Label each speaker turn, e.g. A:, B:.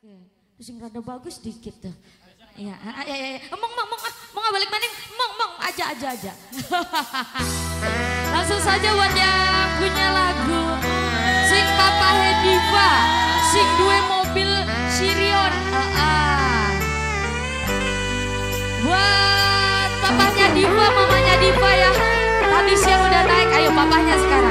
A: Oke. Terus yang rada bagus dikit tuh. Iya, ya, ya, ya. Mong, mong, mong, ah. mong balik maning, mong, mong, aja, aja, aja. Langsung saja buat yang punya lagu. Sing Papa Hediva, sing dua mobil Sirion. Ah. Buat papahnya Diva, mamanya Diva ya. Tadi siang udah naik, ayo papanya sekarang.